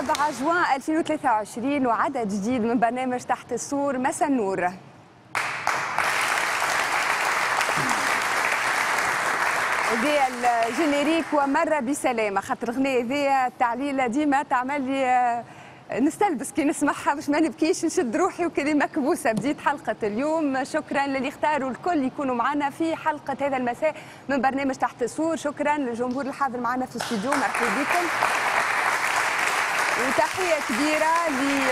7 جوان 2023 وعدد جديد من برنامج تحت السور مسا النور. هذه ال générique ومرة بسلامة. خاطر غنية ذي التعليلة ديما تعمل لي آه، نستلبس كي نسمعها باش ما نبكيش نشد روحي وكلي مكبوسة. بديت حلقة اليوم. شكرا للي اختاروا الكل يكونوا معنا في حلقة هذا المساء من برنامج تحت السور. شكرا للجمهور الحاضر معنا في الاستديو مرحبا بكم. وتحية كبيرة ل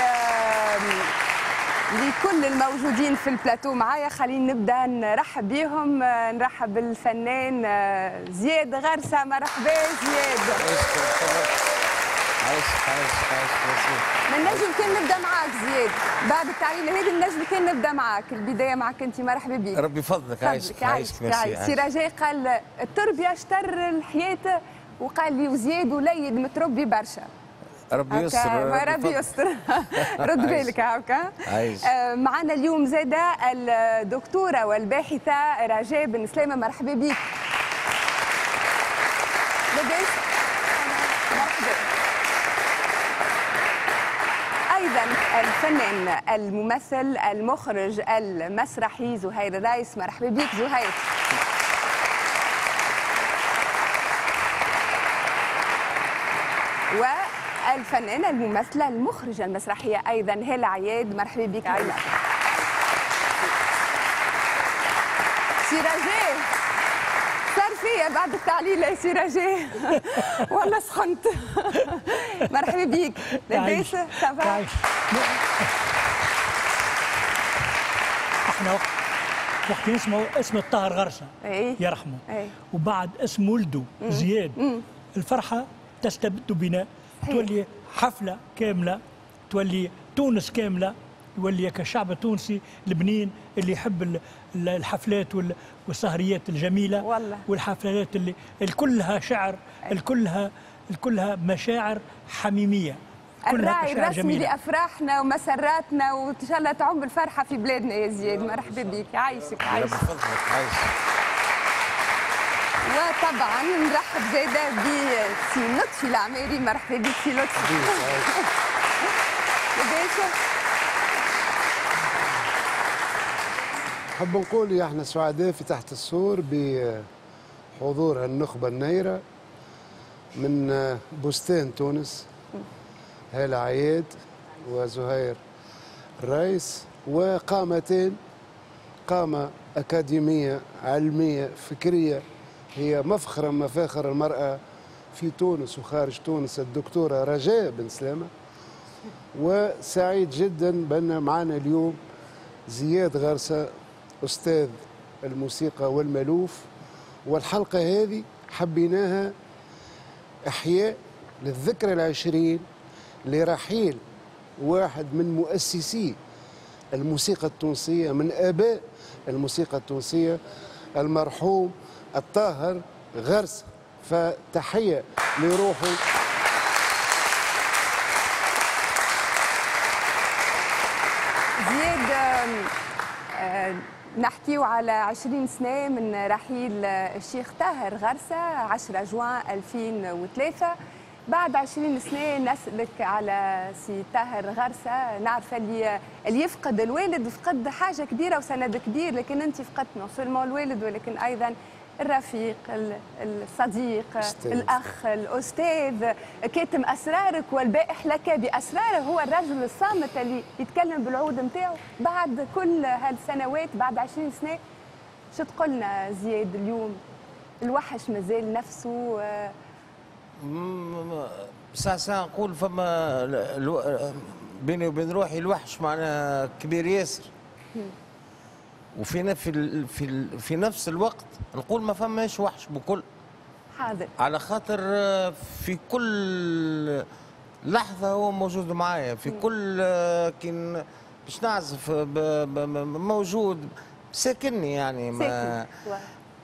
لكل الموجودين في البلاتو معايا. خلينا نبدأ نرحب بيهم. نرحب بالفنان زياد غرسة. مرحبا زياد. عايش عايش عايش من نجم كان نبدأ معاك زياد. بعد التعليل هذه النجم كان نبدأ معاك. البداية معك أنت. مرحبا بك. ربي يفضلك. عايشك عايشك ميرسي سي رجاء قال التربية شتر الحياة. وقال لي وزياد وليد متربي برشا. ربي يستر ربي يستر. رد. بالك هكا. عايش. آه، معنا اليوم زادة الدكتورة والباحثة رجاء بن سلامة مرحبا بك. لاباس. مرحبا أيضا الفنان الممثل المخرج المسرحي زهير الرايس مرحبا بك زهير. والفنانة الممثلة المخرجة المسرحية أيضا هالة عياد مرحبا بك هلا سي رجاء صار فيا بعد التعليل يا سي رجاء والله سخنت. مرحبا بك. لاباس ça va إحنا وقت اسمه اسم الطاهر غرسة إيه. يرحمه. إيه. وبعد اسم ولده زياد. الفرحة تستبد بنا. تولي حفلة كاملة تولي تونس كاملة يولي كشعب تونسي البنين اللي يحب ال- ال- الحفلات وال- والسهريات الجميلة والله. والحفلات اللي الكلها شعر الكلها الكلها مشاعر حميمية. كلها الراعي الرسمي لأفراحنا ومسراتنا وإن شاء الله تعم الفرحه في بلادنا يا زياد. مرحبا بك. عايشك عايشك. وطبعا نرحب زاده بسي لطفي العماري مرحبا بك سي لطفي نحب نقول يا أحنا سعداء في تحت السور بحضور النخبة النيرة من بستان تونس هالة عياد وزهير الرئيس وقامتين قامة أكاديمية علمية فكرية هي مفخرة مفاخر المرأة في تونس وخارج تونس الدكتورة رجاء بن سلامة وسعيد جدا بأن معنا اليوم زياد غرسة أستاذ الموسيقى والملوف والحلقة هذه حبيناها إحياء للذكرى العشرين لرحيل واحد من مؤسسي الموسيقى التونسية من آباء الموسيقى التونسية المرحوم الطاهر غرسة فتحية لروحه. زياد آه، نحكيو على 20 سنة من رحيل آه، الشيخ طاهر غرسة 10 جوان 2003 بعد 20 سنة نسألك على سي طاهر غرسة. نعرف اللي اللي يفقد الوالد يفقد حاجة كبيرة وسند كبير لكن أنت فقدت non seulement الوالد ولكن أيضا الرفيق ال- الصديق أستاذ. الأخ الأستاذ. كاتم أسرارك والبائح لك بأسراره. هو الرجل الصامت اللي يتكلم بالعود نتاعو. بعد كل هالسنوات بعد 20 سنة شو تقولنا زياد اليوم؟ الوحش مازال نفسه ساعة ساعة نقول فما بيني وبين روحي الوحش معناها كبير ياسر. وفي في في في نفس الوقت نقول ما فماش وحش بكل. حاضر. على خاطر آه، في كل لحظة هو موجود معايا في كل آه، كي باش نعزف موجود ساكنني يعني ما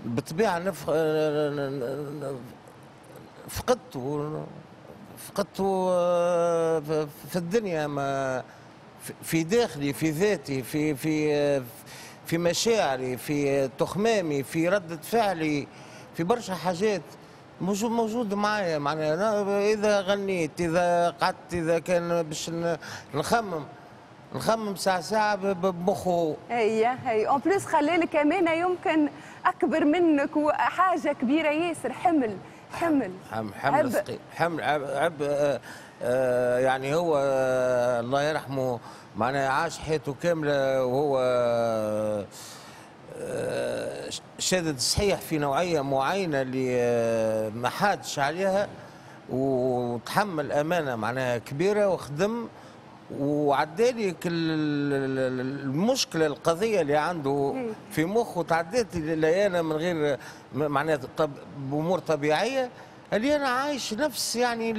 بالطبيعة نفق... فقدته فقدته آه، في- الدنيا ما في- في داخلي في ذاتي في في في مشاعري في تخمامي في ردة فعلي في برشا حاجات موجود موجود معايا. معناها إذا غنيت إذا قعدت إذا كان باش نخمم. نخمم ساعة ساعة ب- ب- بمخه هي هي اون بليس خلالك امانه يمكن أكبر منك وحاجة كبيرة ياسر. حمل حمل. حم- حمل عبء. ثقيل حمل عب, عب آه يعني هو آه الله يرحمه معناها عاش حياته كاملة وهو آه شادد صحيح في نوعية معينة اللي آه، ما حادش عليها وتحمل أمانة معناها كبيرة وخدم. وعدالي ال- المشكلة القضية اللي عنده في مخه تعديت لي أنا من غير معناها طب بأمور طبيعية. اللي أنا عايش نفس يعني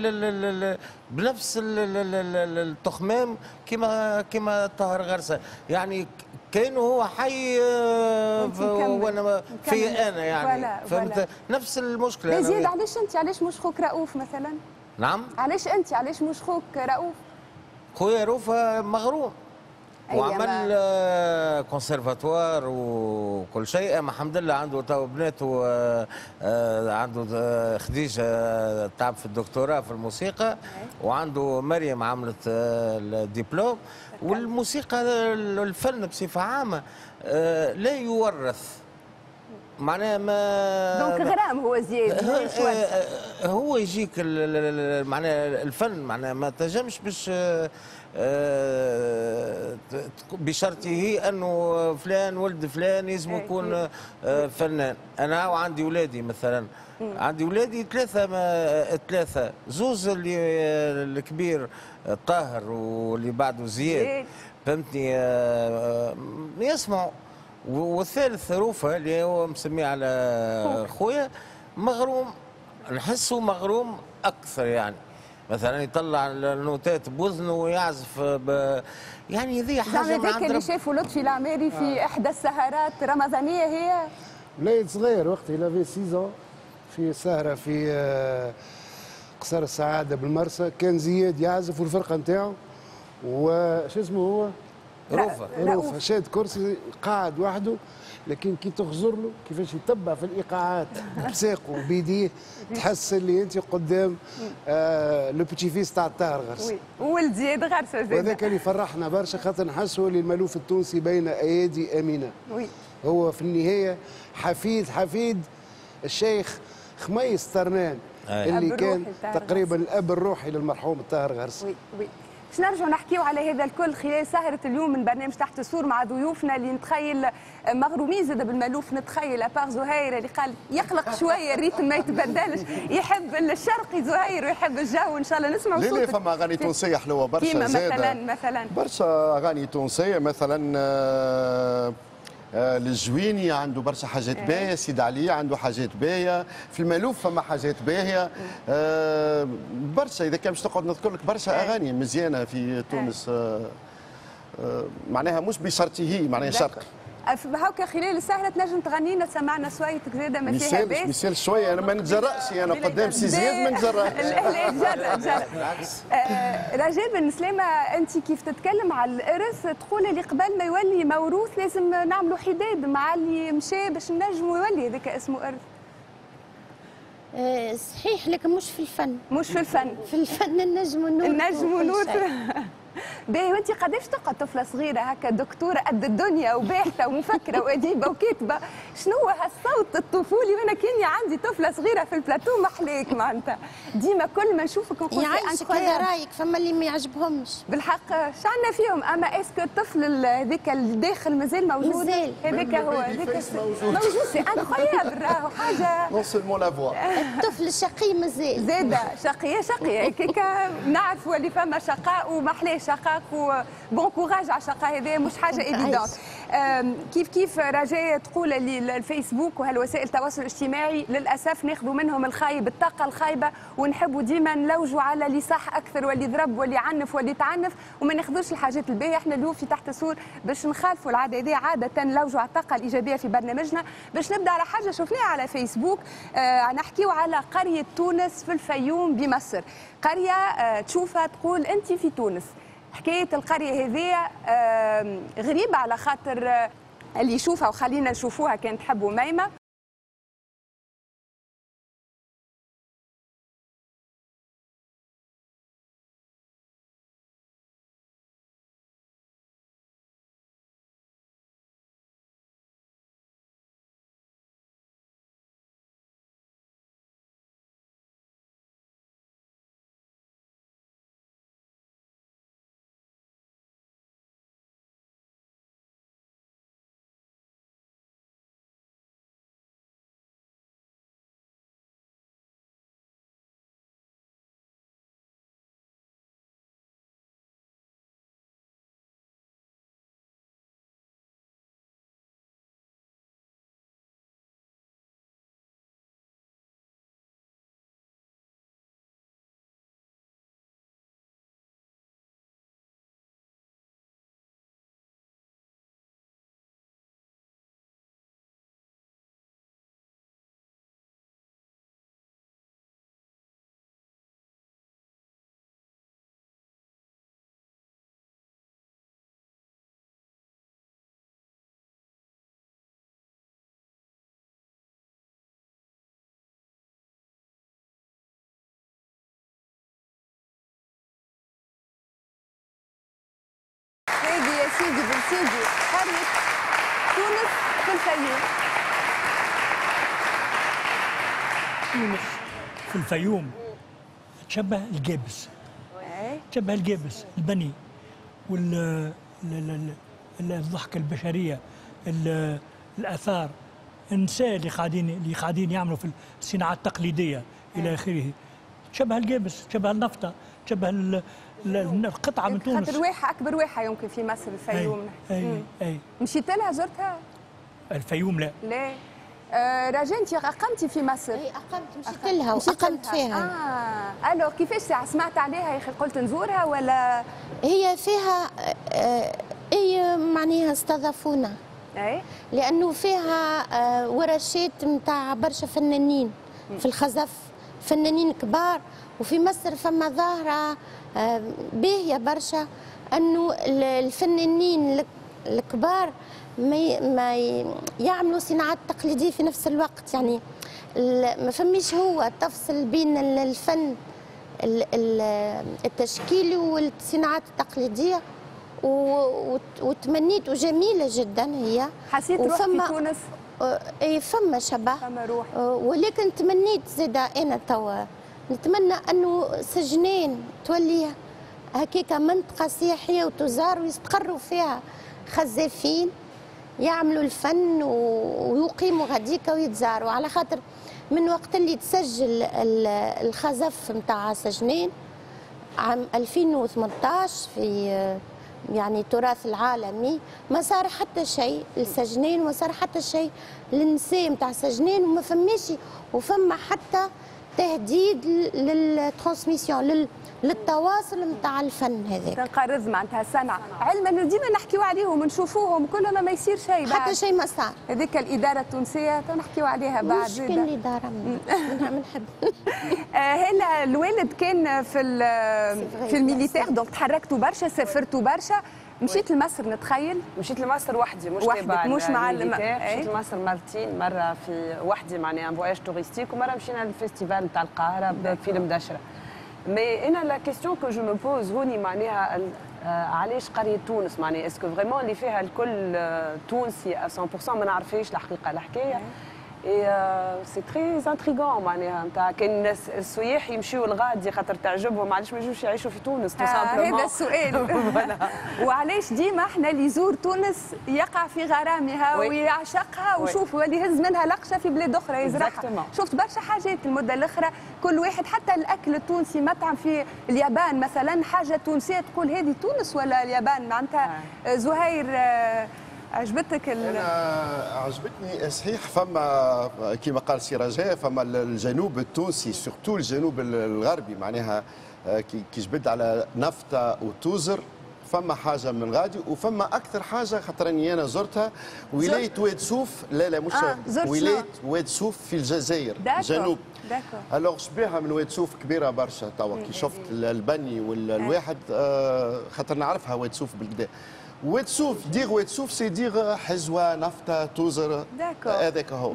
بنفس ال- ال- ال- ال- ال- التخمام كما كما طاهر غرسه يعني كأنه هو حي آه،. وأنا في. أنا يعني voilà، فهمت voilà. نفس المشكلة زيد وياه. علاش انت علاش مش خوك رؤوف مثلا نعم علاش أنت علاش مش خوك رؤوف خويا روفا مغروم أي وعمل آه، كونسرفاتوار وكل شيء. أما الحمد لله عنده تو بناته آه، عنده آه، خديجة تعب في الدكتوراه في الموسيقى. وعنده مريم عملت الدبلوم. والموسيقى الفن بصفة عامة لا يورث. معناها ما دونك غرام هو زياد هو يجيك معناها الفن. معناها ما تنجمش باش بشرطه أنه فلان ولد فلان لازم أكيد. يكون آه، فنان. أنا وعندي ولادي مثلا. عندي ولادي ثلاثة ما ثلاثة. زوز اللي الكبير آه، طاهر واللي بعده زياد. فهمتني؟ آه، يسمعوا. والثالث روفا اللي هو مسميه على خويا مغروم. نحسه مغروم أكثر يعني. مثلا يطلع النوتات بوذنه ويعزف ب... يعني هذه حاجة زعما من ذاك اللي شافوا لطفي العماري في إحدى السهرات الرمضانيه هي؟ وليد صغير وقت avait 6 ans في سهرة في آه، قصر السعادة بالمرسى كان زياد يعزف والفرقة نتاعو وش اسمه هو؟ روفا رؤوف. روف شاد كرسي قاعد وحده. لكن كي تخزر له كيفاش يتبع في الإيقاعات بساقه بيديه تحس اللي أنت قدام آه le petit-fils تاع الطاهر غرس. وي ولد زياد غرسه زاد وهذاك اللي فرحنا برشا خاطر نحسوا اللي الملوف التونسي بين أيادي أمينة. oui. هو في النهاية حفيد حفيد الشيخ خميس طرنان. اللي كان تقريبا الأب الروحي للمرحوم الطاهر غرس. oui oui. باش نرجعوا نحكيو على هذا الكل خلال سهرة اليوم من برنامج تحت السور مع ضيوفنا اللي نتخيل مغرومين زاد بالمالوف نتخيل à part زهير اللي قال يقلق شوية ال rythme ما يتبدلش يحب الشرقي زهير ويحب الجو إن شاء الله نسمعوا ليه ليه صوتك فما أغاني تونسية حلوة برشا كيما. مثلا مثلا برشا أغاني تونسية مثلا آه، الجويني عنده برشا حاجات باهية سيد علي عنده حاجات باهية في المألوف فما حاجات باهية. آه، برشا إذا كان باش تقعد نذكر لك برشا أغاني مزيانة في تونس. آه، آه، معناها مش بشرطه معناها شرق هاكا خلال السهرة تنجم تغني لنا تسمعنا صويتك زاده ما فيها باس مثال شوية أنا ما نتجرأش أنا قدام سي زياد ما نتجرأش لا لا جرأ جرأ بالعكس. آه، رجاء بن سلامة أنت كيف تتكلم على الإرث تقول اللي قبل ما يولي موروث لازم نعملوا حداد مع اللي مشى باش نجموا يولي هذاك اسمه إرث. آه، صحيح لكن مش في الفن. مش في الفن. في الفن النجم والنور النجم شيء. باهي وانت قداش تقعد طفلة صغيرة هكا؟ دكتورة قد الدنيا وباحثه ومفكرة واديبه وكاتبة. شنو هو هالصوت الطفولي؟ وأنا كأني عندي طفلة صغيرة في البلاتو. محليك معناتها. ديما كل ما نشوفك نقول يعيشك. هذا رأيك فما اللي ما يعجبهمش. بالحق شعنا فيهم. أما est-ce que الطفل ال- هذاك الداخل مازال موجود؟ مازال. هذاك هو هذاك موجود. موجود. c'est incroyable راهو حاجة نون سولمون لا فوا الطفل الشقي مازال. زادة. شقية شقية. هيك نعرفوا اللي فما شقاء ومحلاه شقاق و bon courage على الشقاء هذا مش حاجة évidente كيف كيف رجاء تقول اللي الفيسبوك وهالوسائل التواصل الاجتماعي؟ للأسف ناخذوا منهم الخايب الطاقة الخايبة ونحبوا ديما نلوجوا على اللي صح أكثر واللي ضرب واللي عنف واللي تعنف وما ناخذوش الحاجات الباهية. إحنا اليوم في تحت السور باش نخالفوا العادة هذه عادة نلوجوا على الطاقة الإيجابية في برنامجنا. باش نبدأ على حاجة شفناها على فيسبوك آه نحكيو على قرية تونس في الفيوم بمصر. قرية آه تشوفها تقول أنت في تونس. حكاية القرية هذه غريبة على خاطر آه اللي يشوفها وخلينا نشوفوها كانت تحبوا ميمة. سيدي قرية تونس في الفيوم تونس في الفيوم تشبه الجابس. إيه. تشبه الجابس البني. وال ال- ال- ال- الضحكة البشرية ال- الآثار. النساء اللي قاعدين اللي قاعدين يعملوا في الصناعات التقليدية إلى آخره. تشبه الجابس تشبه النفطة تشبه ال- ال- القطعة من تونس. خاطر واحة أكبر واحة يمكن في مصر الفيوم. أي مم. أي, أي مشيت لها زرتها؟ الفيوم لا. لا. آه راجع انت اقمتي في مصر. أي أقمت مشيت لها وأقمت. فيها. آه. ألو كيفاش سمعت عليها يا أخي؟ قلت نزورها ولا؟ هي فيها آه، أي معناها استضافونا. أي. لأنه فيها آه، ورشات نتاع برشا فنانين. في الخزف فنانين كبار. وفي مصر فما ظاهرة باهيه برشا إنه ال- الفنانين الك- الكبار ما يعملوا صناعات تقليدية في نفس الوقت. يعني ما فماش هو تفصل بين ال- الفن ال- ال- التشكيلي والصناعات التقليدية وتمنيت وجميلة جدا هي. حسيت روحك في تونس؟ اي فما شبه. فما روح. ولكن تمنيت زيدا أنا توا نتمنى أنه سجنين تولي هكيك منطقة سياحية وتزار ويستقروا فيها خزافين يعملوا الفن ويقيموا غاديكا ويتزاروا. على خاطر من وقت اللي تسجل ال- الخزف نتاع سجنين عام 2018 في يعني التراث العالمي ما صار حتى شيء للسجنين وما صار حتى شيء للنساء نتاع سجنين وما فماش وفما حتى تهديد للترانسميسيون لل- للتواصل نتاع الفن هذاك. تنقرض معناتها الصنعة علما انه ديما نحكيو عليهم ونشوفوهم كلنا ما يصير شيء بعد. حتى شيء ما صار. هذيك الإدارة التونسية تنحكيو عليها بعد. مش كان. لي دار بنحب آه، هلا الوالد كان في. في ال militaire donc تحركتوا برشا سافرتوا برشا مشيت لمصر نتخيل؟ مشيت لمصر وحدي مش وحدك، مش مع الم-. أي. مشيت لمصر مرتين مرة في وحدي معناها voyage touristique ومرة مشينا لل festival نتاع القاهرة بفيلم دشرة. mais أنا la question que je me pose هوني معناها آه، علاش قرية تونس معناها؟ est-ce que vraiment اللي فيها الكل آه، تونسي 100% ما نعرفش الحقيقة. الحكاية et c'est très intrigant معناها نتاع كان الناس السياح يمشيو لغادي خاطر تعجبهم علاش ما يجوش يعيشوا في تونس تو هذا السؤال وعلاش ديما إحنا اللي يزور تونس يقع في غرامها oui. ويعشقها وي. وشوف يولي يهز منها لقشه في بلاد أخرى يزرعها. شفت برشا حاجات المده الاخرى كل واحد حتى الاكل التونسي مطعم في اليابان مثلا حاجة تونسيه تقول هذه تونس ولا اليابان معناتها زهير عجبتك ال... أنا عجبتني صحيح فما كما قال سي رجاء فما الجنوب التونسي surtout الجنوب الغربي معناها آه، كي جبد على نفطة وتوزر فما حاجة من غادي وفما أكثر حاجة خاطر اني أنا زرتها ولاية واد سوف. لا لا مش آه، زرت ولاية؟ واد سوف في الجزائر جنوب. داكور. ألوغ شبيها من واد سوف كبيرة برشا توا كي شفت البني والواحد آه، خاطر نعرفها واد سوف بالكدا واد سوف ديغ واد سوف سي ديغ حزوة نفطة توزر. هذاك هو.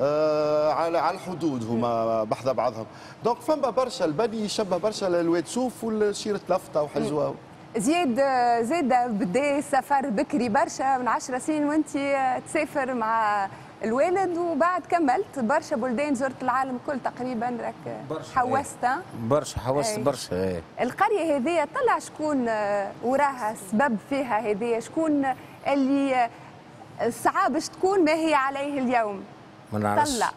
آه على على الحدود هما بحذا بعضهم. دونك فما برشا البني يشبه برشا الواد سوف والشيرة لفطة وحزوة. زياد زيد بدا سفر بكري برشا من عشر سنين وانت تسافر مع الوالد وبعد كملت برشا بلدان زرت العالم كل تقريبا راك حوست؟ برشا حوست أي. برشا إيه. القرية هذه طلع شكون آه، وراها سبب فيها هذه؟ شكون اللي آه، باش تكون ما هي عليه اليوم؟ ما نعرفش. طلع.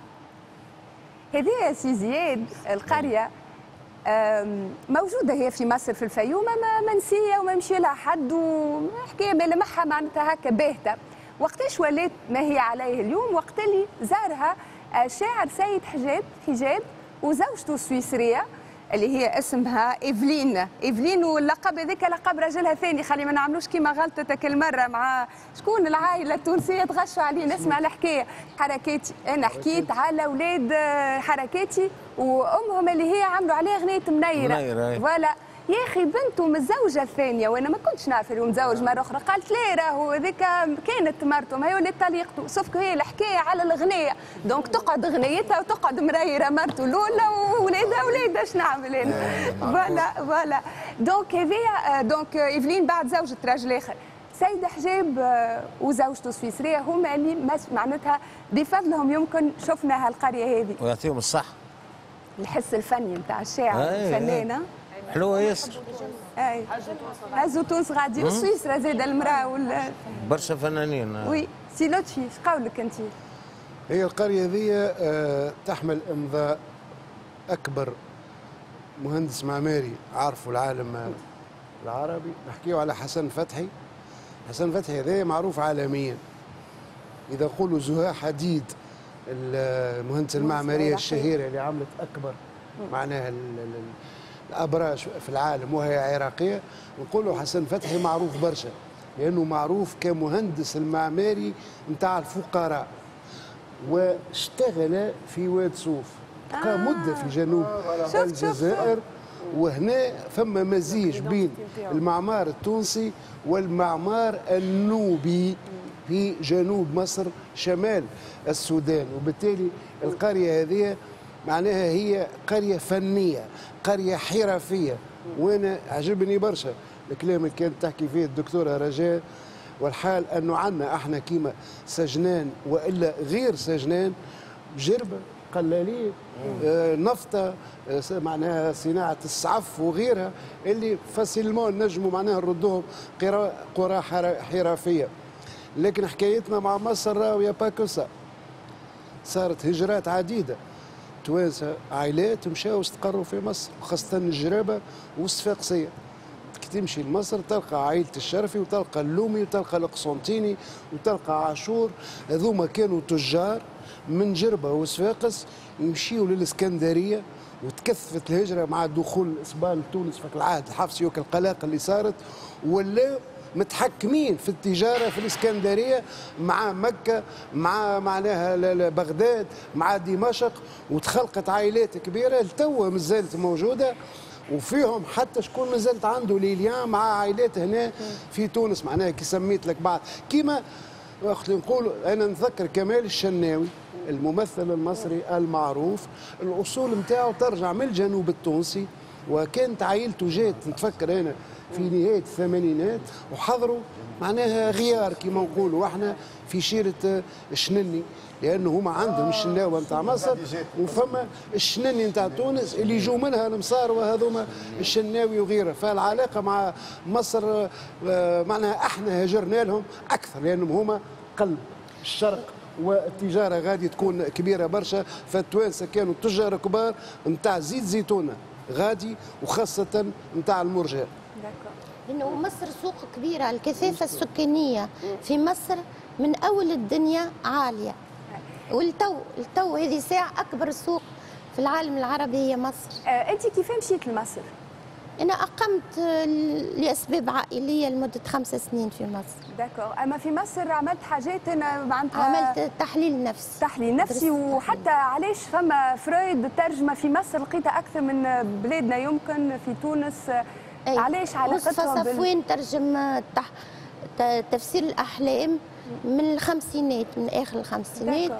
هذه يا سي زياد القرية آم، موجودة هي في مصر في الفيوم أما منسية وما يمشي لها حد وحكاية ملامحها معناتها هكا باهتة. وقتاش ولات ما هي عليه اليوم؟ وقت اللي زارها الشاعر سيد حجاب حجاب وزوجته السويسرية اللي هي اسمها إيفلين. إيفلين واللقب هذاك لقب راجلها ثاني. خلي ما نعملوش كيما غلطتك المرة مع شكون؟ العائلة التونسية تغشوا عليه نسمع الحكاية. حركاتي أنا حكيت على أولاد آه، حركاتي وأمهم اللي هي عملوا عليها غنيه منيرة. فوالا. يا أخي بنته متزوجه الثانية وأنا ما كنتش نعرف اللي متزوج مرة أخرى. قالت لا راهو هذيك كانت مرته ما هي ولات طليقته سوف هي الحكاية على الغنيه دونك تقعد غنيتها وتقعد مريره مرته الأولى وولادها ولادها اش نعمل أنا فوالا فوالا. دونك هذيا دونك إيفلين بعد زوجة راجل آخر. سيد حجاب آه، وزوجته سويسريه هما اللي معناتها بفضلهم يمكن شفنا هالقرية هذه. ويعطيهم الصحة. الحس الفني نتاع الشاعر أي، الفنانة. حلوة ياسر. أي. هزوا تونس غادي وسويسرا زاد المرأة وال برشا فنانين. وي سي لطفي إيش قولك انت؟ هي القرية ذي آه، تحمل إمضاء أكبر مهندس معماري عارفه العالم العربي. نحكيه على حسن فتحي. حسن فتحي هذا معروف عالميا. إذا قولوا زهاء حديد المهندس المعمارية الشهيرة اللي عملت أكبر معناها ال- ال- الأبراج في العالم وهي عراقية نقولوا حسن فتحي معروف برشا لأنه معروف كمهندس المعماري نتاع الفقراء واشتغل في واد صوف. بقى مدة في جنوب شفت- الجزائر وهنا فما مزيج بين المعمار التونسي والمعمار النوبي في جنوب مصر شمال السودان. وبالتالي القرية هذه معناها هي قرية فنية قرية حرفية. وأنا عجبني برشا. الكلام اللي كانت تحكي فيه الدكتورة رجاء والحال أنه عندنا إحنا كيما سجنان وإلا غير سجنان جربة قلالين آه، نفطة آه، معناها صناعة السعف وغيرها اللي فاسيلمون نجموا معناها نردوهم قرى حر- حرفية. لكن حكايتنا مع مصر راهي باكوسا صارت هجرات عديدة. توانسة عائلات مشاو استقروا في مصر وخاصة الجرابة والصفاقسية كي تمشي لمصر تلقى عائلة الشرفي وتلقى اللومي وتلقى القسنطيني وتلقى عاشور. هذوما كانوا تجار من جربة وصفاقس يمشيوا للإسكندرية وتكثفت الهجرة مع دخول الإسبان لتونس في العهد الحفصي وكالقلاقة اللي صارت. ولا متحكمين في التجارة في الإسكندرية مع مكة مع معناها بغداد مع دمشق وتخلقت عائلات كبيرة لتوا مازالت موجودة. وفيهم حتى شكون مازالت عنده ليليان مع عائلات هنا في تونس. معناها كي سميت لك بعض. كيما وقت نقول أنا نذكر كمال الشناوي الممثل المصري المعروف الأصول نتاعو ترجع من الجنوب التونسي وكانت عائلته جات نتفكر أنا في نهايه الثمانينات وحضروا معناها غيار كما نقولوا إحنا في شيرة الشنني لأنه هما عندهم الشناوة نتاع مصر وفما الشنني نتاع تونس اللي يجوا منها المصار وهذوما الشناوي وغيره. فالعلاقة مع مصر آه، معناها إحنا هاجرنا لهم أكثر لأنهم هما قلب الشرق والتجارة غادي تكون كبيرة برشا. فالتوانسة كانوا تجار كبار نتاع زيت زيتونة غادي وخاصة نتاع المرجان. لأنه مصر سوق كبيره الكثافة السكانية في مصر من أول الدنيا عالية. والتو التو هذه ساعة أكبر سوق في العالم العربي هي مصر. آه أنت كيف مشيت لمصر؟ أنا أقمت لأسباب عائلية لمدة خمس سنين في مصر. d'accord أما في مصر عملت حاجات أنا معناتها عملت تحليل نفس. تحليل نفسي وحتى علاش فما فرويد ترجمة في مصر لقيتها أكثر من بلادنا يمكن في تونس. أي. علاش علاقتهم بال... صفوان ترجم آه، تح... ت- تفسير الأحلام من الخمسينات من آخر الخمسينات.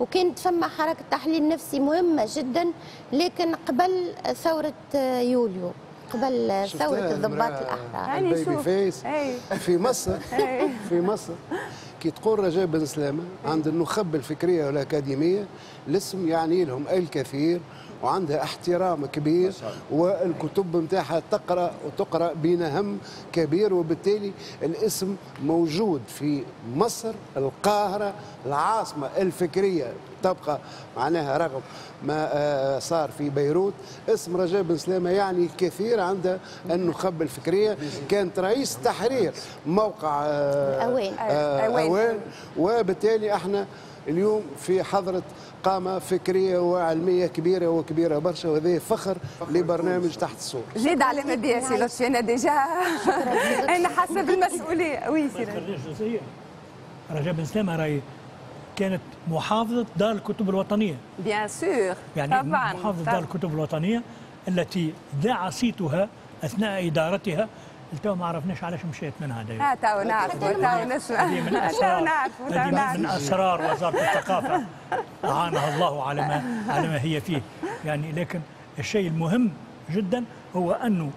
وكانت فما حركة تحليل نفسي مهمة جدا لكن قبل ثورة آه، يوليو قبل ثورة شفتها الضباط المرأة الأحرار يعني شوف. فيس أي. في مصر في مصر كي تقول رجاء بن سلامة عند النخب الفكرية والأكاديمية الاسم يعني لهم الكثير وعندها احترام كبير والكتب نتاعها تقرأ وتقرأ بنهم كبير وبالتالي الاسم موجود في مصر القاهرة العاصمة الفكرية تبقى معناها رغم ما آه، صار في بيروت. اسم رجاء بن سلامه يعني الكثير عند النخب الفكرية. كانت رئيس تحرير موقع آه،. آه، أوان. اوان وبالتالي إحنا اليوم في حضرة قامة فكرية وعلمية كبيرة وكبيرة برشا وهذا فخر لبرنامج تحت الصور زيد على مديا سي لطفي أنا déjà. أنا حاسه بالمسؤوليه oui سي رجاء بن سلامة راهي كانت محافظة دار الكتب الوطنية. bien sûr يعني طبعا محافظة دار طبعاً. الكتب الوطنية التي ذاع صيتها أثناء إدارتها التو ما عرفناش علاش مشيت منها دايما ها تو نعرفوا تو نسمع هذه من تو تو هذه من نعرفوا أسرار وزارة الثقافة. أعانها الله على ما على ما هي فيه. يعني لكن الشيء المهم جدا هو أنه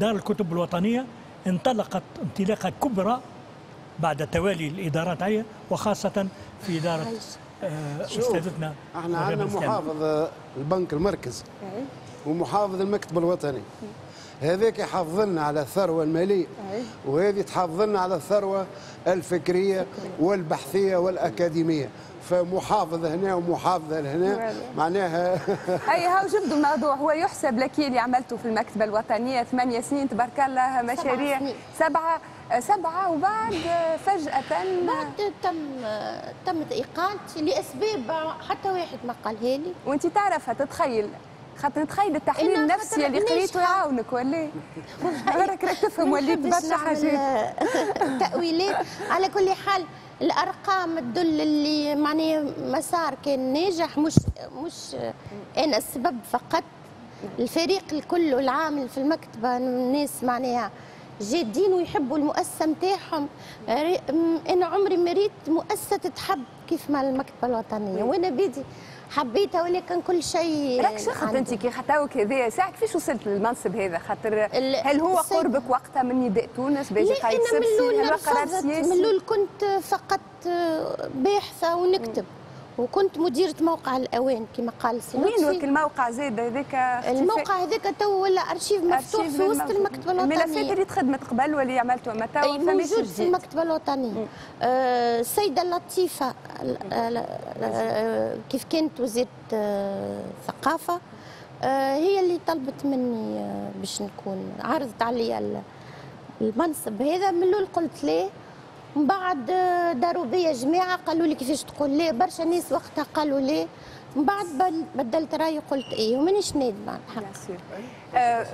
دار الكتب الوطنية انطلقت انطلاقة كبرى بعد توالي الإدارات هي وخاصة في إدارة آه، أستاذتنا إحنا عندنا. محافظ البنك المركزي ومحافظ المكتب الوطني. هذاك يحافظ لنا على الثروة المالية. وهذه تحافظ لنا على الثروة الفكرية والبحثية والأكاديمية. فمحافظ هنا ومحافظه لهنا معناها أي هاو جبدوا الموضوع. هو يحسب لك اللي عملته في المكتبة الوطنية ثمانية سنين. تبارك الله مشاريع. سبعة سبعة وبعد فجأة. بعد تم تمت اقالتي لأسباب حتى واحد ما قالها لي. وأنت تعرفها تتخيل. خاطر تخيل التحليل النفسي اللي قريته يعاونك ولا راك راك تفهم نحبش برشا حاجات تأويلات. على كل حال الأرقام تدل اللي معناها مسار كان ناجح مش مش أنا السبب فقط. الفريق الكل والعامل في المكتبة الناس معناها جادين ويحبوا المؤسسة نتاعهم أنا عمري ما ريت مؤسسة تتحب كيف ما المكتبة الوطنية. وأنا بيدي حبيتها ولكن كل شيء راك شخص. انت كي خطاوك هذا ساعة كيفاش وصلت للمنصب هذا؟ خاطر هل هو قربك وقتها من نداء تونس لا قايد أنا من هل قرار الأول كنت فقط باحثة ونكتب. وكنت مديرة موقع الأوان كما قال سي وين الموقع زاد هذاك؟ الموقع هذاك تو ولا أرشيف مفتوح في وسط المكتبة الملفات الوطنية. اللي تخدمت قبل واللي توا أي فماش موجود في. المكتبة الوطنية. آه، السيدة لطيفة ال- ال- آه، كيف كانت وزيرة آه، الثقافة. آه، هي اللي طلبت مني باش نكون عرضت عليا ال- المنصب هذا. من الأول قلت ليه من بعد آه، داروا بيا جماعة قالوا لي كيفاش تقول ليه برشا ناس وقتها قالوا ليه من بعد بل- بدلت رأيي قلت إيه ومانيش نادمة الحق. آه،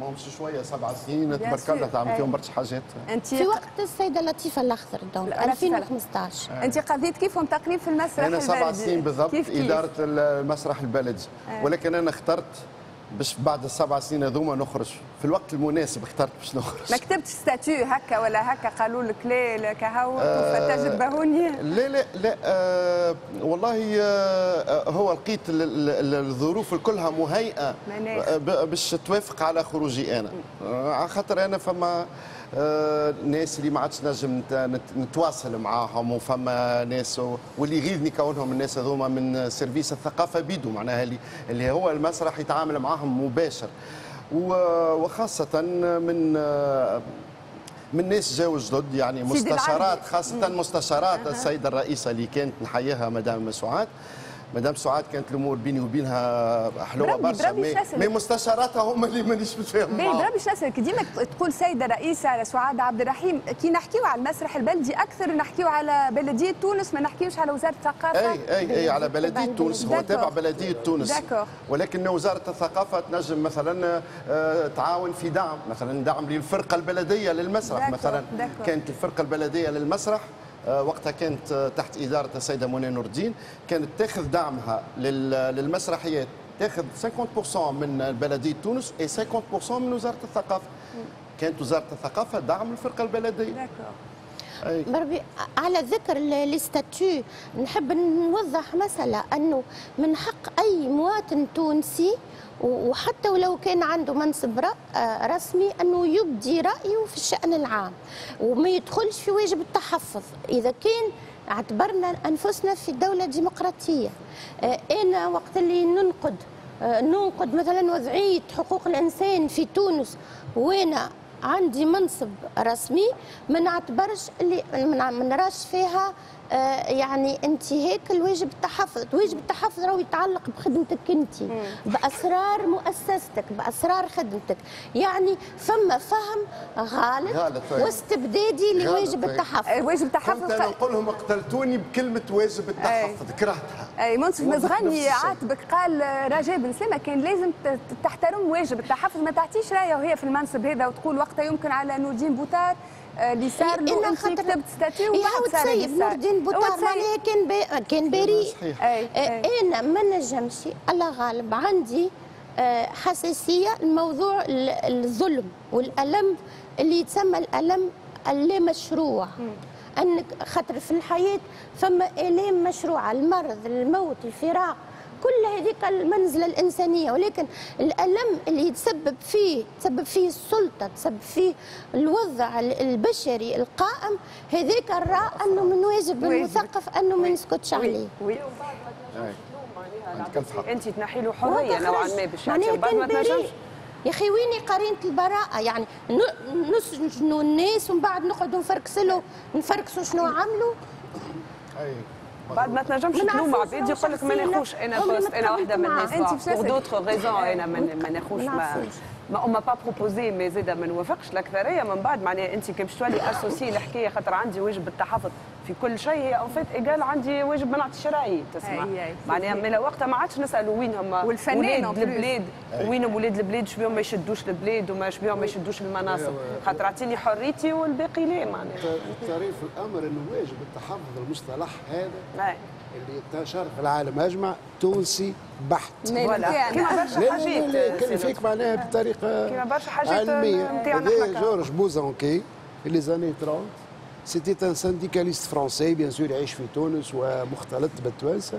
ما همش شوية سبع سنين. الله تعمل فيهم. برشا حاجات أنت في وقت السيدة لطيفة الأخضر donc لا، لطيفة 2015 أنت قضيت كيفهم تقريب في المسرح أنا سبع البلدي. سنين بالضبط؟ إدارة المسرح البلدي ولكن أنا اخترت باش بعد السبع سنين هذوما نخرج. في الوقت المناسب اخترت باش نخرج. ما كتبتش statut هكا ولا هكا قالوا لك لا لا كهو فتجربهوني. لا لا لا آه والله آه هو لقيت ال- ال- ال- الظروف كلها مهيئة. آه، باش توافق على خروجي أنا. آه، على خاطر أنا فما آه، ناس اللي ما عادش نجم نت- نت- نتواصل معاهم وفما ناس واللي يغيظني كونهم الناس هذوما من سيرفيس الثقافة بيدو معناها اللي اللي هو المسرح يتعامل معاهم مباشر. وخاصة من آه، من ناس جاوا جدد يعني مستشارات. خاصة مستشارات السيدة الرئيسة اللي كانت نحييها مدام سعاد. مدام سعاد كانت الأمور بيني وبينها حلوة برشا مي, شاسلك. مي مستشاراتها هم اللي مانيش متفاهم معاهم. بربي نسألك ديما تقول سيدة رئيسة سعاد عبد الرحيم كي نحكيو على المسرح البلدي أكثر نحكيو على بلدية تونس ما نحكيوش على وزارة الثقافة أي أي أي على بلدية تونس هو. تابع بلدية تونس داكور. ولكن وزارة الثقافة تنجم مثلا آه، تعاون في دعم مثلا دعم للفرقة البلدية للمسرح d'accord، مثلا d'accord. كانت الفرقة البلدية للمسرح وقتها كانت آه، تحت إدارة السيدة منى نور الدين كانت تاخذ دعمها لل- للمسرحيات تاخذ 50% من بلديه تونس و 50% من وزارة الثقافة. كانت وزارة الثقافة دعم d'accord. أي. بربي على ذكر ال statut نحب نوضح مسألة أنه من حق أي مواطن تونسي وحتى ولو كان عنده منصب آه، رسمي أنه يبدي رأيه في الشأن العام وما يدخلش في واجب التحفظ. إذا كان اعتبرنا أنفسنا في دولة ديمقراطية آه، أنا وقت اللي ننقد آه، ننقد مثلا وضعية حقوق الإنسان في تونس وأنا عندي منصب رسمي ما نعتبرش اللي ما نراش فيها يعني انتهاك الواجب التحفظ، واجب التحفظ راهو يتعلق بخدمتك انت بأسرار مؤسستك بأسرار خدمتك، يعني فما فهم غالط, غالط،. واستبدادي لواجب أي. التحفظ واجب كنت التحفظ أنا نقول لهم قتلتوني بكلمة واجب التحفظ كرهتها أي منصف مزغني. عاتبك قال رجاء بن سلامه كان لازم تحترم واجب التحفظ ما تعطيش راية وهي في المنصب هذا وتقول وقتها يمكن على نور الدين بوتار آه، اللي صار له انت خاطر- كتبت statut إيه، وبعد صار اللي صار. نور الدين. معناها كان بي كان بريء آه، أنا ما نجمش الله غالب. عندي آه، حساسية الموضوع ال- الظلم والألم اللي يتسمى الألم اللامشروع انك خاطر في الحياة فما الام مشروعه المرض الموت الفراق. كل هذيك المنزلة الإنسانية ولكن الألم اللي يتسبب فيه تسبب فيه السلطة تسبب فيه الوضع البشري القائم هذيك الراء أنه من واجب. المثقف أنه ما يسكتش عليه. أنت تنحي له حرية نوعا ما باش يعطي معناها بعد ما تنجمش. يا أخي وين قرينة البراءة؟ يعني نسجنوا الناس ومن بعد نقعدوا نفركسلوا. نفركسوا شنو عملوا. بعد ما تنجمش تلوم عباد يقول لك ما ناخوش أنا بوست أنا واحدة من الناس بور بشكل- دوتر ريزون أنا ما ما ناخوش ما ما. ما اون با بروبوزي مي زاده ما نوافقش الأكثرية من بعد معناها انت كي باش تولي اسوسي الحكاية خاطر عندي واجب التحفظ في كل شيء هي اون فيت ايجال عندي واجب منع الشرعي تسمع. معناها من وقتها ما عادش نسألوا وين هم والفنان ولاد. البلاد وينهم ولاد البلاد شبيهم ما يشدوش البلاد وما شبيهم ما يشدوش المناصب خاطر أعطيني حريتي والباقي لا معناها طريف الأمر إنه واجب التحفظ المصطلح هذا. اللي انتشر في العالم. أجمع تونسي بحت. فوالا. كيما برشا لا لا حاجات. لا كان سي فيك معناها بطريقة كيما برشا حاجات علمية. جورج بوزانكي في لي زاني 30 سيتي ان سانديكاليست فرونسي بيان سور يعيش في تونس ومختلط بالتوانسه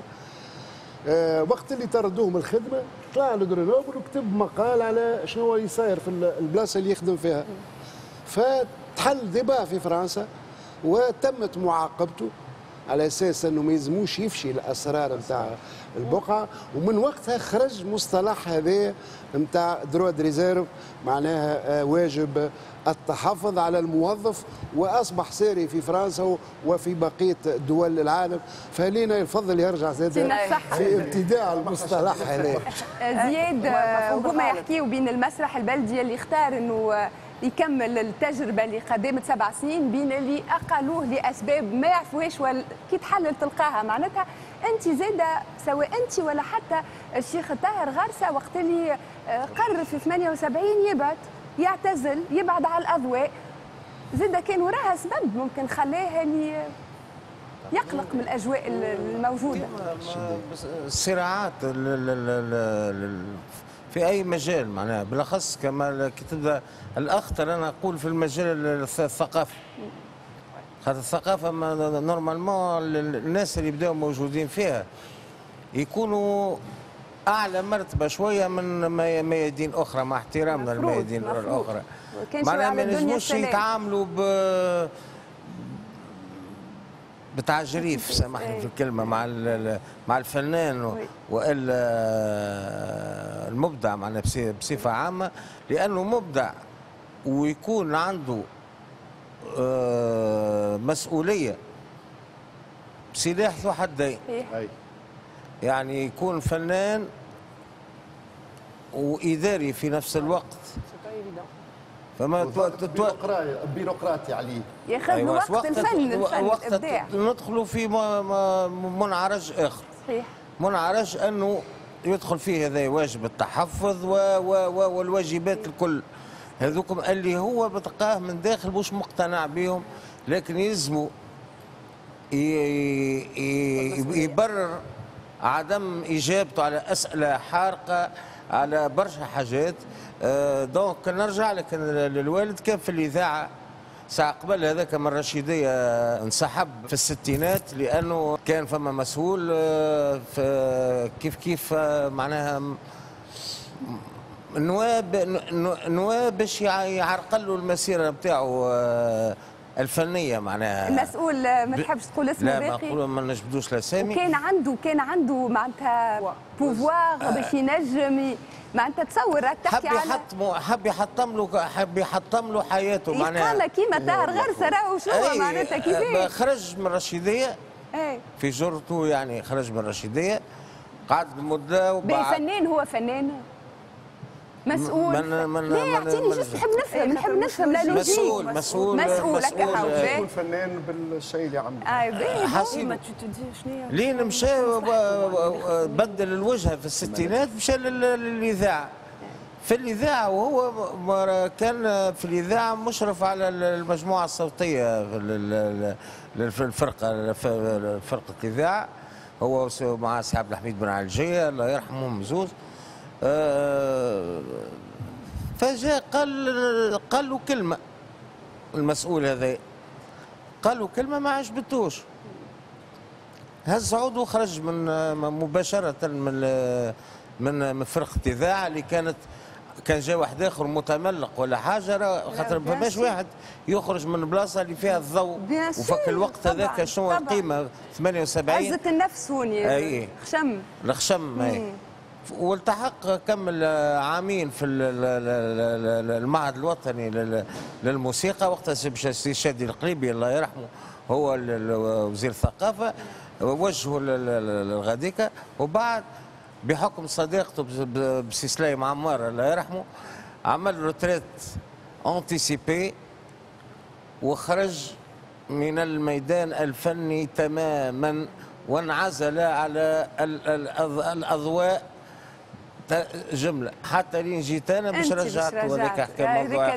وقت اللي طردوه من الخدمة طلع لجرينوبل وكتب مقال على شنو اللي صاير في البلاصة اللي يخدم فيها. فتحل débat في فرنسا وتمت معاقبته. على أساس أنه ما يلزموش يفشي الأسرار نتاع البقعة ومن وقتها خرج مصطلح هذا نتاع droit réserve معناها آه، واجب التحفظ على الموظف وأصبح ساري في فرنسا وفي بقية دول العالم فلينا يفضل يرجع زاد. في ابتداع المصطلح هذا زياد مفهوم آه، هما. يحكيوا بين المسرح البلدي اللي اختار إنه آه، يكمل التجربة اللي قدمت سبع سنين بين اللي أقلوه لأسباب ما يعرفوهاش. كي تحلل تلقاها معناتها أنت زاده سواء أنت ولا حتى الشيخ طاهر غارسه وقت اللي آه، قرر في 78 يبعد يعتزل يبعد على الأضواء زاده كان وراها سبب ممكن خلاه اللي يقلق من الأجواء الموجودة الصراعات في أي مجال معناها بالأخص كما تبدأ الاخطر أنا أقول في المجال الث- الثقافي خاطر الثقافة ما- normalement ال- الناس اللي بداوا موجودين فيها يكونوا أعلى مرتبة شوية من مي- ميادين أخرى مع احترامنا للميادين. الأخرى معناها ما ينجموش. يتعاملوا ب بتعجريف سامحني في الكلمة مع مع الفنان و- وي. والا المبدع معنا بص- بصفة عامة. لأنه مبدع ويكون عنده آه، مسؤولية. سلاح ذو حدين. أي. يعني يكون فنان وإداري في نفس الوقت. فما بيروقراطي عليه. ياخذ أيوة، وقت الفن الفن وقت الإبداع. ندخلوا في منعرج آخر. صحيح. منعرج أنه يدخل فيه هذا واجب التحفظ و و و والواجبات الكل. هذوكم اللي هو بتلقاه من داخل مش مقتنع بهم لكن يلزموا يبرر عدم إجابته على أسئلة حارقة على برشا حاجات. آه، دونك نرجع لك للوالد كان في الإذاعة. ساعة قبل هذاك من الرشيدية انسحب في الستينات لأنه كان فما مسؤول آه، في كيف كيف آه، معناها نواب نواب باش يع- يعرقلوا المسيرة نتاعو آه، الفنية معناها. المسؤول آه، ما تحبش تقول اسمه لا ما باقي؟ نقولوا ما نجبدوش الأسامي وكان عنده كان عنده معناتها بوفوار باش ينجم معناتها تصور راك حب تحكي على يحطم حب يحطم له حب يحطم له حياته معناها. يقال كيما طاهر غرسه راهو شنو معناتها آه، كيفاش خرج من الرشيدية اي في جرته يعني خرج من الرشيدية قعد باهي وبعد فنان هو فنان. مسؤول. من- من- لا من- يعطيني جست نحب نفهم نحب نفهم la logique مسؤول مسؤول مسؤول هكا مسؤول،. آه،. يكون فنان بالشيء اللي عمله. اي باهي حسيب لين مشى بدل الوجهه في الستينات مشى لل- للإذاعة. في الإذاعة وهو كان في الإذاعة مشرف على المجموعة الصوتية في ال- ال- ال- في الفرقة في فرقة الاذاعه هو مع سي عبد الحميد بن علجيه الله يرحمهم زوز. فجاء قال قال له كلمة المسؤول هذا قال له كلمة ما عجبتوش. هز عود وخرج من مباشرة من من فرقه اذاعه اللي كانت كان جاء واحد آخر متملق ولا حاجة خاطر ما فماش واحد يخرج من البلاصه اللي فيها الضوء. وفك الوقت هذاك شنو. القيمة؟ 78 عزة النفس هوني أي. خشم. الخشم أي. والتحق كمل عامين في ال- ال- ال- ال- المعهد الوطني لل- للموسيقى باش السي شادي القليبي الله يرحمه هو وزير الثقافة وجهه لل- لل- للغاديكا وبعد بحكم صديقته بسي سلايم عمار الله يرحمه عمل retraite anticipée وخرج من الميدان الفني تماما وانعزل على الأضواء ت- جملة حتى لين جيت أنا باش رجعت. وهذاك حكى هذاك موضوع.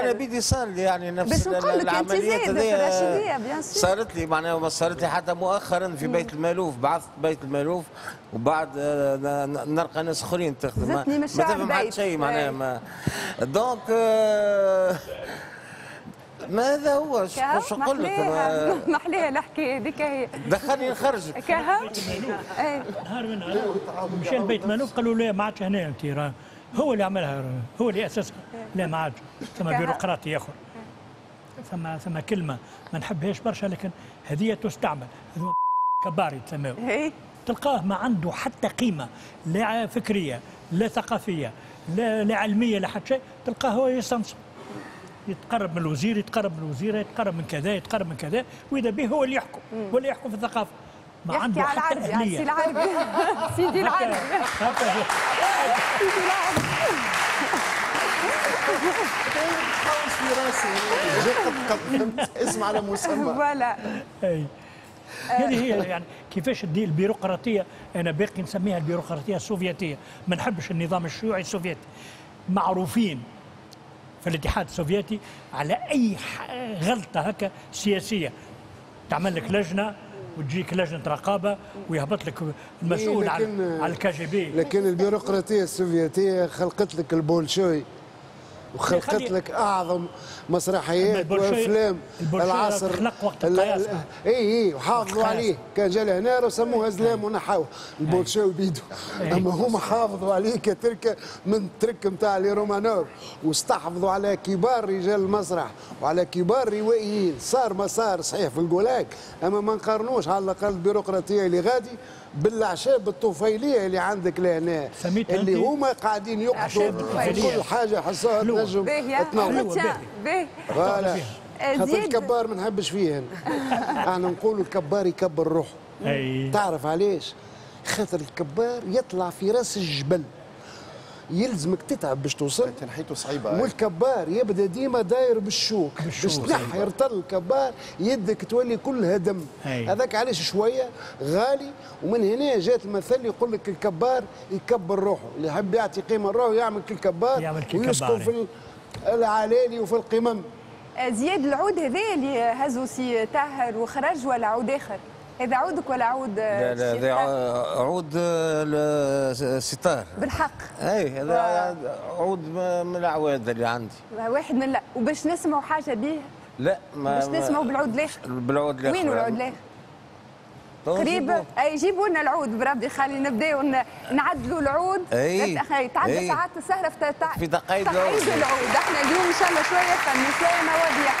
أنا بدي صار لي يعني نفس العمليات هذيا. صارت لي معناها صارت لي حتى مؤخرا في بيت المالوف بعثت بيت المالوف وبعد آه، نلقى ناس أخرين تخدم ما تفهم حتى. شيء معناها. ما donc ما هذا هو شو نقول لك محليها. الحكاية هذيك هي. دخلني نخرجك. كهو اي نهار من نهار. مشى البيت مالوف قالوا لا ما عادش هنا أنت هو اللي عملها هو اللي اسسها لا ما عادش. ثم بيروقراطي اخر ثم ثم كلمة ما نحبهاش برشا لكن هذه تستعمل. هذو كبار يتسموا هي تلقاه ما عنده حتى قيمة لا فكرية لا ثقافية لا, لا علمية لا حتى شيء. تلقاه هو يستنصر. يتقرب من الوزير يتقرب من الوزير يتقرب من كذا يتقرب من كذا وإذا به هو اللي يحكم هو اللي يحكم في الثقافة. ما عنده على حتى العربي سي أهلية. العربي سيدي العربي. سيدي العربي في راسي قدمت اسم على مسمى voilà أي. هذه هي يعني كيفاش دي البيروقراطية. أنا باقي نسميها البيروقراطية السوفيتية. ما نحبش النظام الشيوعي السوفيتي. معروفين. في الاتحاد السوفيتي على أي ح- غلطة هكا سياسية. تعمل لك لجنة وتجيك لجنة رقابة ويهبط لك المسؤول إيه، على لكن- على ال KGB لكن البيروقراطية السوفيتية خلقت لك البولشوي. وخلقت لك أعظم مسرحيات وافلام العصر وقت القياس. إي إي وحافظوا. عليه. كان جا لهنا وسموها زلام ونحاوه البولشوي بيدو أما هما حافظوا عليه كتركه من ترك نتاع لي رومانوف واستحفظوا على كبار رجال المسرح وعلى كبار روائيين. صار ما صار صحيح في الجولاج أما ما نقارنوش على الأقل البيروقراطية اللي غادي بالاعشاب الطفيليه اللي عندك لهنا اللي؟ هما قاعدين يقعدوا. كل حاجة. تنجم باهية. تنور باهي آه، خاطر. الكبار ما نحبش فيه أنا إحنا نقولوا الكبار يكبر روحه. تعرف علاش؟ خاطر الكبار يطلع في راس الجبل. يلزمك تتعب باش توصل. تنحيته صعيبة. والكبار يبدأ ديما داير بالشوك باش تنحي يرتل الكبار يدك تولي كلها دم. هذاك علاش شوية غالي ومن هنا جات المثل يقول لك الكبار يكبر روحه اللي يحب يعطي قيمة لروحه يعمل كالكبار يعمل ويسكن كبار. في ال- العلالي وفي القمم. زياد العود هذا اللي هزو سي طاهر وخرج ولا عود آخر؟ هذا عودك ولا عود لا آه، لا هذا عود آه، الستار بالحق. اي هذا عود م- من العواد اللي عندي. واحد من لا. وباش نسمعوا حاجة به لا ما باش نسمعوا بالعود الآخر بالعود الآخر وين العود الآخر؟ تو قريب. أي جيبوا لنا العود بربي. خلي نبداو نعدلوا العود. لا تأخي، تعدى. ساعات السهرة في تع- في تقعيد العود. إحنا اليوم إن شاء الله شوية فنساء مواضيع